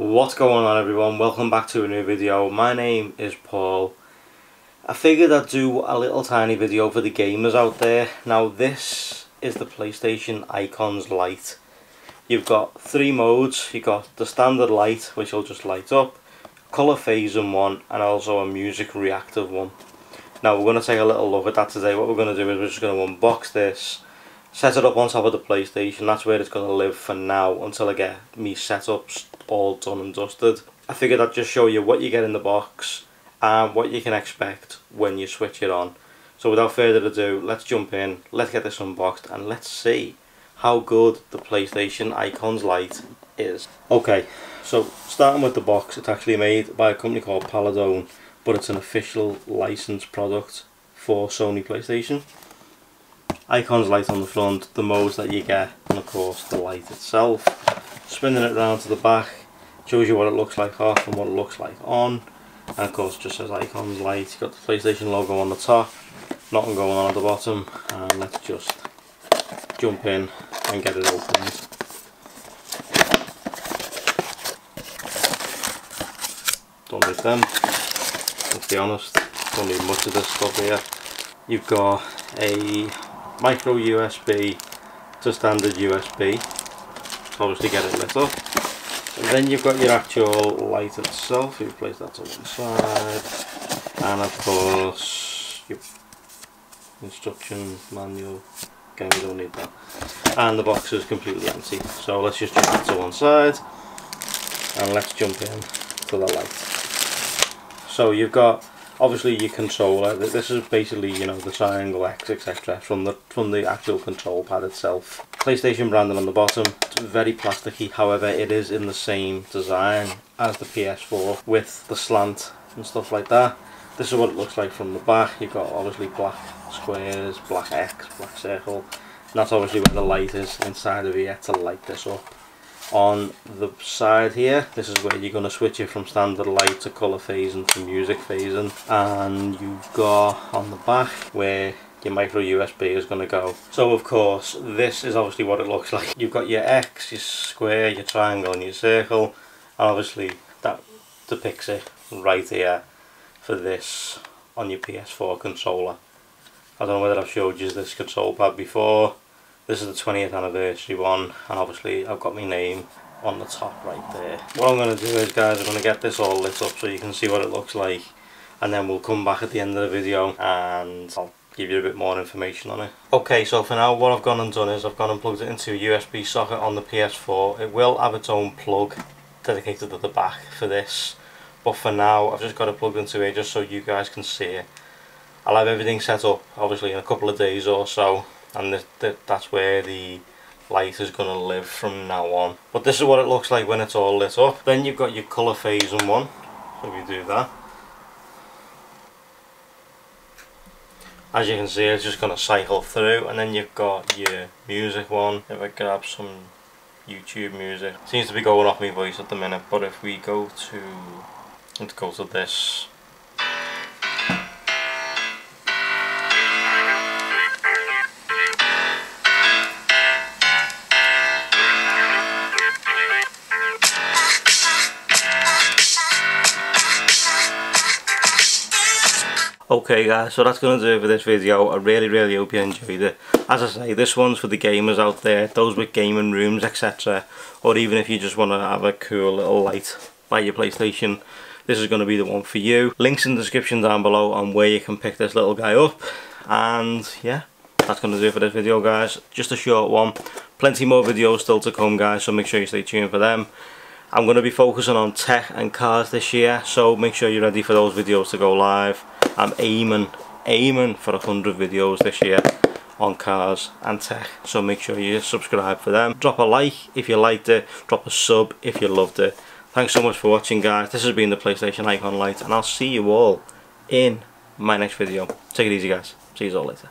What's going on everyone? Welcome back to a new video. My name is Paul. I figured I'd do a little tiny video for the gamers out there. Now this is the PlayStation Icons light. You've got three modes. You've got the standard light which will just light up, colour phasing one and also a music reactive one. Now we're going to take a little look at that today. What we're going to do is we're just going to unbox this set it up on top of the PlayStation. That's where it's going to live for now until I get me setups all done and dusted. I figured I'd just show you what you get in the box and what you can expect when you switch it on. So without further ado, let's jump in, let's get this unboxed and let's see how good the PlayStation Icons Light is. Okay, so starting with the box, it's actually made by a company called Paladone, but it's an official licensed product for Sony PlayStation icons light on the front, the modes that you get, and of course the light itself. Spinning it around to the back shows you what it looks like off and what it looks like on. And of course just says icons light, got the PlayStation logo on the top, nothing going on at the bottom, and let's just jump in and get it opened. Don't need them, let's be honest, don't need much of this stuff here. You've got a micro USB to standard USB obviously get it lit up then you've got your actual light itself you place that to one side. And of course your instruction manual. Again we don't need that. And the box is completely empty. So let's just jump that to one side. And let's jump in to the light. So you've got obviously your controller this is basically you know the triangle X etc from the from the actual control pad itself. PlayStation branding on the bottom it's very plasticky however it is in the same design as the PS4 with the slant and stuff like that. This is what it looks like from the back. You've got obviously black squares black X black circle. And that's obviously where the light is inside of here to light this up on the side here. This is where you're going to switch it from standard light to colour phasing to music phasing. And you've got on the back where your micro USB is going to go. So of course this is obviously what it looks like. You've got your X, your square, your triangle and your circle. And obviously that depicts it right here for this on your PS4 controller. I don't know whether I've showed you this control pad before this is the 20th anniversary one and obviously I've got my name on the top right there. What I'm going to do is guys I'm going to get this all lit up so you can see what it looks like and then we'll come back at the end of the video and I'll give you a bit more information on it. Okay so for now what I've gone and done is I've gone and plugged it into a USB socket on the PS4. It will have its own plug dedicated at the back for this but for now I've just got it plugged into it just so you guys can see it. I'll have everything set up obviously in a couple of days or so and the, the, that's where the light is going to live from now on. But this is what it looks like when it's all lit up. Then you've got your colour phasing one, so we do that. As you can see it's just going to cycle through and then you've got your music one. If I grab some YouTube music. Seems to be going off my voice at the minute but if we go to, let's go to this Okay guys, so that's going to do it for this video. I really really hope you enjoyed it. As I say, this one's for the gamers out there, those with gaming rooms etc. Or even if you just want to have a cool little light by your PlayStation, this is going to be the one for you. Links in the description down below on where you can pick this little guy up. And yeah, that's going to do it for this video guys. Just a short one. Plenty more videos still to come guys, so make sure you stay tuned for them. I'm going to be focusing on tech and cars this year, so make sure you're ready for those videos to go live. I'm aiming, aiming for 100 videos this year on cars and tech. So make sure you subscribe for them. Drop a like if you liked it. Drop a sub if you loved it. Thanks so much for watching guys. This has been the PlayStation Icon Light and I'll see you all in my next video. Take it easy guys. See you all later